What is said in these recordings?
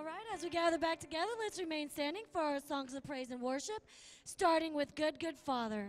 All right, as we gather back together, let's remain standing for our songs of praise and worship, starting with Good, Good Father.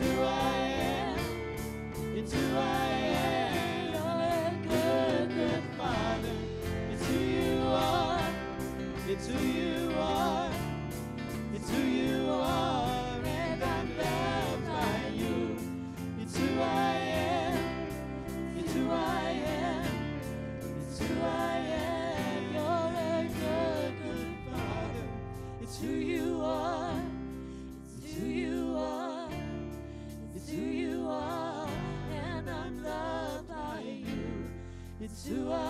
to us. to us.